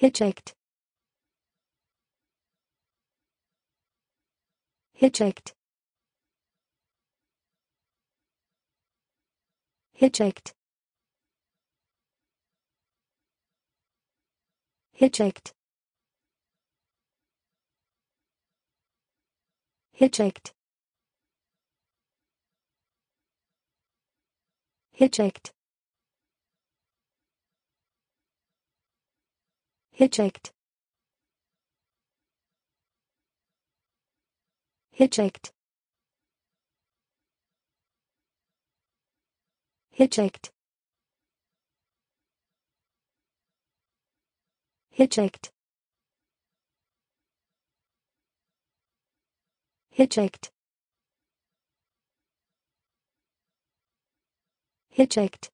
Hitchhiked. Hitchhiked. Hitchhiked. Hitchhiked. Hitchhiked. Hitchhiked. Hitchhiked. Hitchhiked. Hitchhiked. Hitchhiked. Hitchhiked. Hitchhiked.